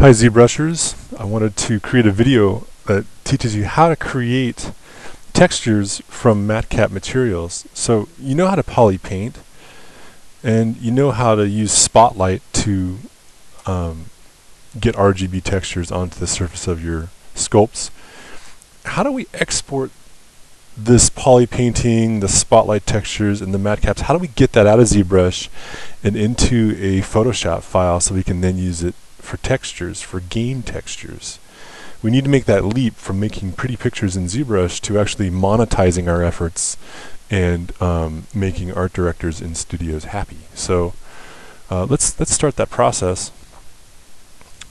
Hi ZBrushers. I wanted to create a video that teaches you how to create textures from matcap materials. So you know how to poly paint and you know how to use Spotlight to um, get RGB textures onto the surface of your sculpts. How do we export this poly painting, the spotlight textures, and the matcaps, how do we get that out of ZBrush and into a Photoshop file so we can then use it for textures, for game textures? We need to make that leap from making pretty pictures in ZBrush to actually monetizing our efforts and um, making art directors in studios happy. So uh, let's let's start that process.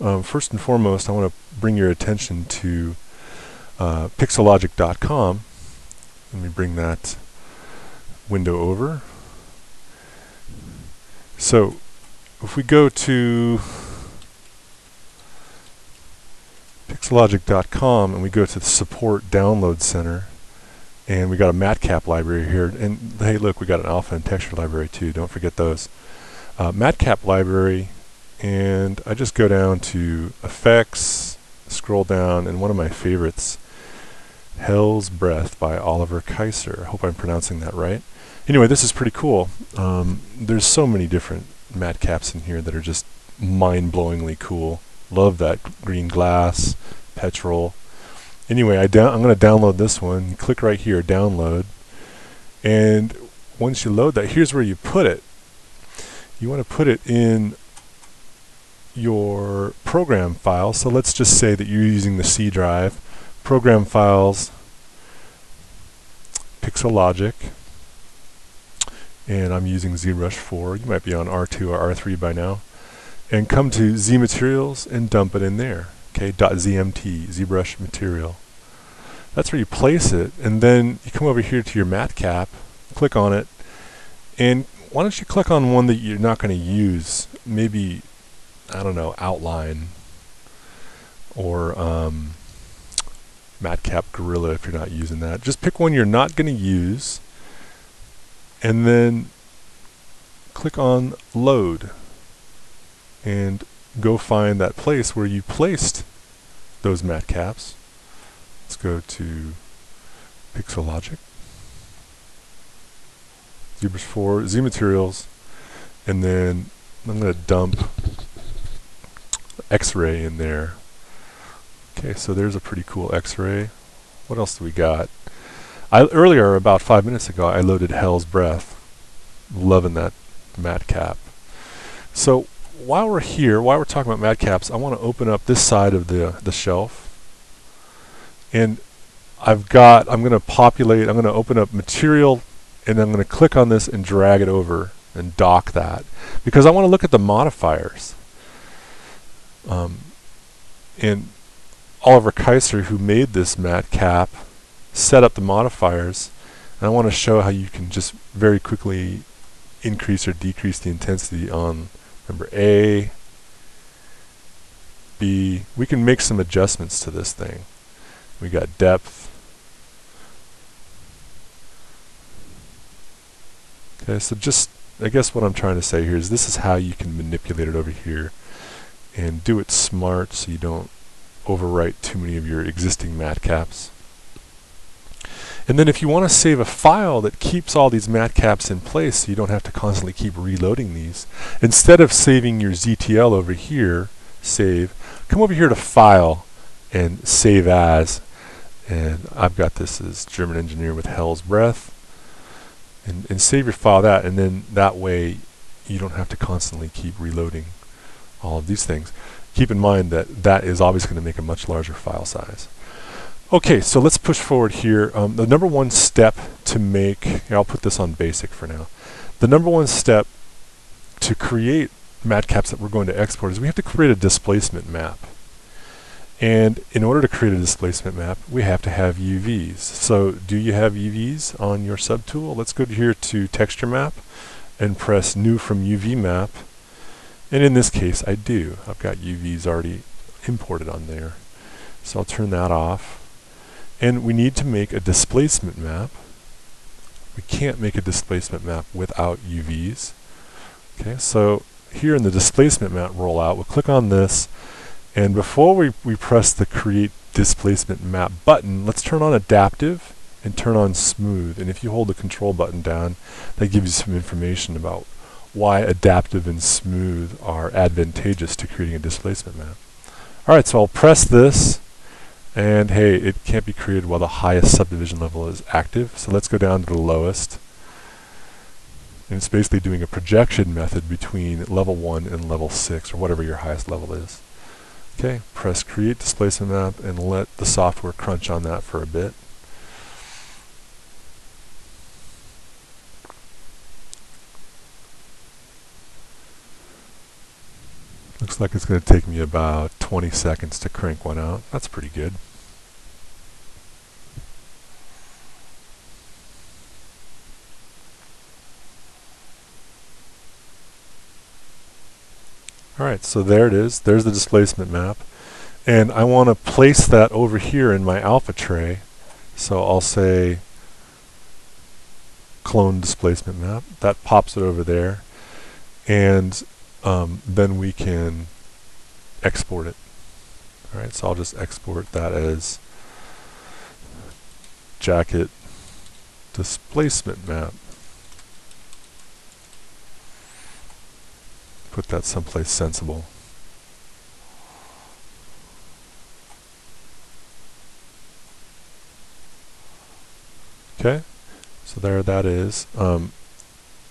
Um, first and foremost, I want to bring your attention to uh, pixologic.com let me bring that window over. So if we go to pixologic.com and we go to the support download center and we got a matcap library here and hey look we got an alpha and texture library too don't forget those uh, matcap library and I just go down to effects scroll down and one of my favorites Hell's Breath by Oliver Kaiser. I hope I'm pronouncing that right. Anyway, this is pretty cool. Um, there's so many different matcaps in here that are just mind-blowingly cool. Love that green glass, petrol. Anyway, I I'm going to download this one. click right here, download. And once you load that, here's where you put it. You want to put it in your program file. So let's just say that you're using the C drive program files, Pixologic, and I'm using ZBrush 4. You might be on R2 or R3 by now. And come to Z Materials and dump it in there. Okay, .zmt, ZBrush material. That's where you place it, and then you come over here to your matcap, click on it, and why don't you click on one that you're not going to use? Maybe, I don't know, outline, or um, Matcap Gorilla if you're not using that. Just pick one you're not going to use and then click on load and go find that place where you placed those matcaps. Let's go to Pixologic, ZBrush 4, Z Materials, and then I'm going to dump X-Ray in there Okay, so there's a pretty cool X-ray. What else do we got? I earlier, about five minutes ago, I loaded Hell's Breath. Loving that matcap. So while we're here, while we're talking about matcaps, I want to open up this side of the the shelf. And I've got, I'm going to populate, I'm going to open up material, and I'm going to click on this and drag it over and dock that. Because I want to look at the modifiers. Um, and Oliver Kaiser, who made this matcap, set up the modifiers. And I want to show how you can just very quickly increase or decrease the intensity on number A, B. We can make some adjustments to this thing. We got depth. Okay, so just, I guess what I'm trying to say here is this is how you can manipulate it over here and do it smart so you don't overwrite too many of your existing matcaps. And then if you want to save a file that keeps all these matcaps in place so you don't have to constantly keep reloading these, instead of saving your ZTL over here, save, come over here to File and Save As. And I've got this as German Engineer with Hell's Breath. And, and save your file that, and then that way you don't have to constantly keep reloading all of these things keep in mind that that is obviously going to make a much larger file size. Okay, so let's push forward here. Um, the number one step to make, I'll put this on basic for now. The number one step to create matcaps that we're going to export is we have to create a displacement map. And in order to create a displacement map, we have to have UVs. So do you have UVs on your subtool? Let's go here to texture map and press new from UV map and in this case, I do. I've got UVs already imported on there. So I'll turn that off. And we need to make a displacement map. We can't make a displacement map without UVs. Okay, so here in the displacement map rollout, we'll click on this, And before we, we press the create displacement map button, let's turn on adaptive and turn on smooth. And if you hold the control button down, that gives you some information about why adaptive and smooth are advantageous to creating a displacement map. Alright, so I'll press this, and hey, it can't be created while the highest subdivision level is active, so let's go down to the lowest. And it's basically doing a projection method between level 1 and level 6, or whatever your highest level is. Okay, press create displacement map and let the software crunch on that for a bit. Looks like it's going to take me about 20 seconds to crank one out. That's pretty good. Alright, so there it is. There's the displacement map. And I want to place that over here in my alpha tray. So I'll say clone displacement map. That pops it over there. And um, then we can export it. Alright, so I'll just export that as jacket displacement map. Put that someplace sensible. Okay, so there that is. Um,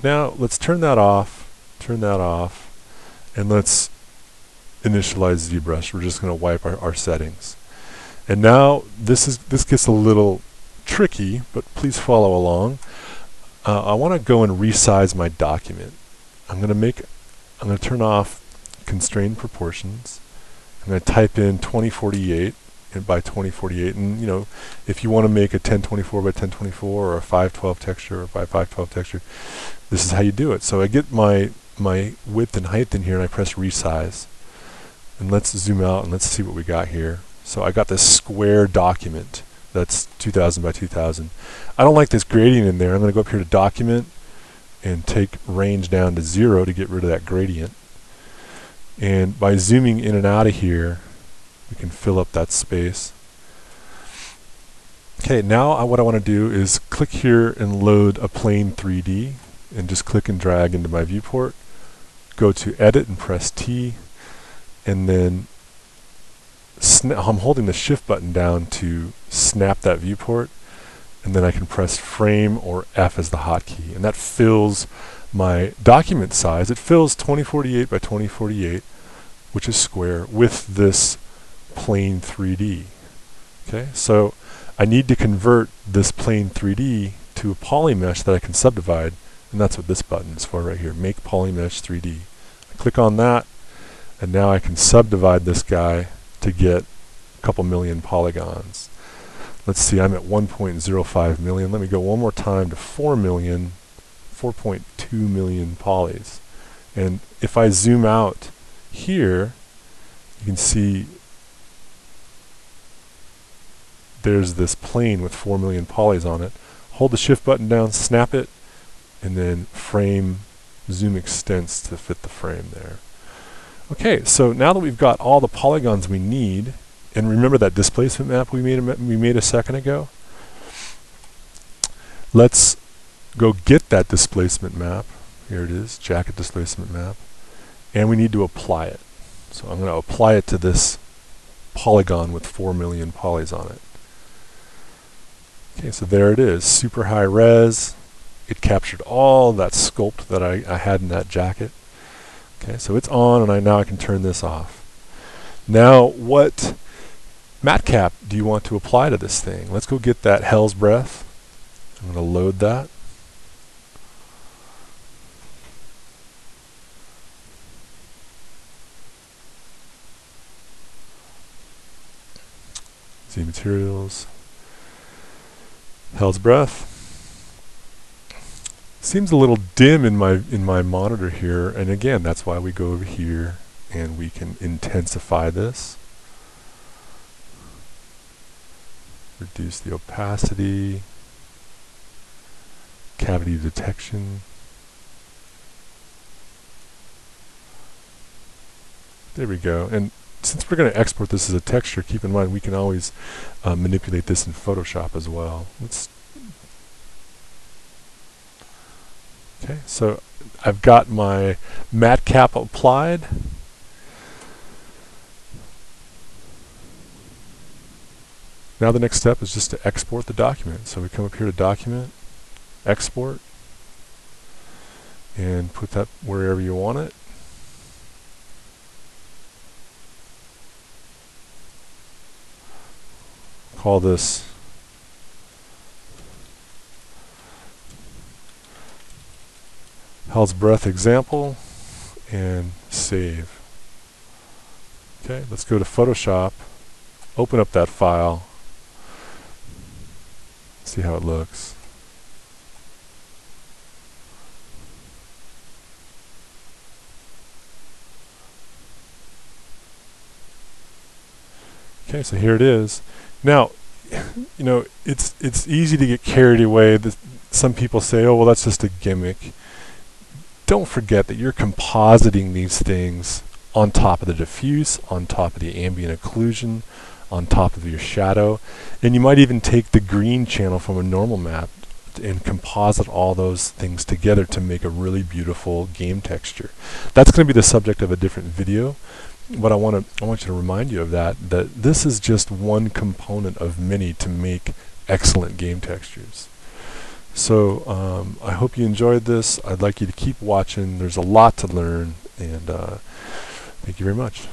now let's turn that off, turn that off, and let's initialize ZBrush. We're just going to wipe our, our settings. And now this is this gets a little tricky, but please follow along. Uh, I want to go and resize my document. I'm going to make I'm going to turn off constrained proportions. I'm going to type in 2048 and by 2048 and you know if you want to make a 1024 by 1024 or a 512 texture or by 512 texture this is how you do it so I get my my width and height in here and I press resize. And let's zoom out and let's see what we got here. So I got this square document that's 2000 by 2000. I don't like this gradient in there. I'm going to go up here to document and take range down to zero to get rid of that gradient. And by zooming in and out of here, we can fill up that space. Okay, now I, what I want to do is click here and load a plane 3D and just click and drag into my viewport go to edit and press T and then I'm holding the shift button down to snap that viewport and then I can press frame or F as the hotkey and that fills my document size. It fills 2048 by 2048 which is square with this plane 3D. Okay, so I need to convert this plane 3D to a poly mesh that I can subdivide and that's what this button is for right here, make polymesh 3D. Click on that, and now I can subdivide this guy to get a couple million polygons. Let's see, I'm at 1.05 million. Let me go one more time to 4 million, 4.2 million polys. And if I zoom out here, you can see there's this plane with 4 million polys on it. Hold the shift button down, snap it, and then frame zoom extents to fit the frame there. Okay, so now that we've got all the polygons we need, and remember that displacement map we made a, we made a second ago? Let's go get that displacement map. Here it is, jacket displacement map. And we need to apply it. So I'm going to apply it to this polygon with 4 million polys on it. Okay, so there it is, super high res, it captured all that sculpt that I, I had in that jacket. Okay, so it's on, and I now I can turn this off. Now, what matcap do you want to apply to this thing? Let's go get that Hell's Breath. I'm going to load that. Z materials. Hell's Breath. Seems a little dim in my in my monitor here, and again, that's why we go over here and we can intensify this. Reduce the opacity, cavity detection. There we go. And since we're going to export this as a texture, keep in mind we can always uh, manipulate this in Photoshop as well. Let's okay, so I've got my matcap applied. Now the next step is just to export the document. So we come up here to Document, Export, and put that wherever you want it. Call this Hell's Breath example and save. Okay, let's go to Photoshop, open up that file, see how it looks. Okay, so here it is. Now, you know, it's it's easy to get carried away. The, some people say, "Oh, well, that's just a gimmick." Don't forget that you're compositing these things on top of the diffuse, on top of the ambient occlusion, on top of your shadow, and you might even take the green channel from a normal map and composite all those things together to make a really beautiful game texture. That's going to be the subject of a different video, but I want to I want you to remind you of that that this is just one component of many to make excellent game textures. So um, I hope you enjoyed this. I'd like you to keep watching. There's a lot to learn, and uh, thank you very much.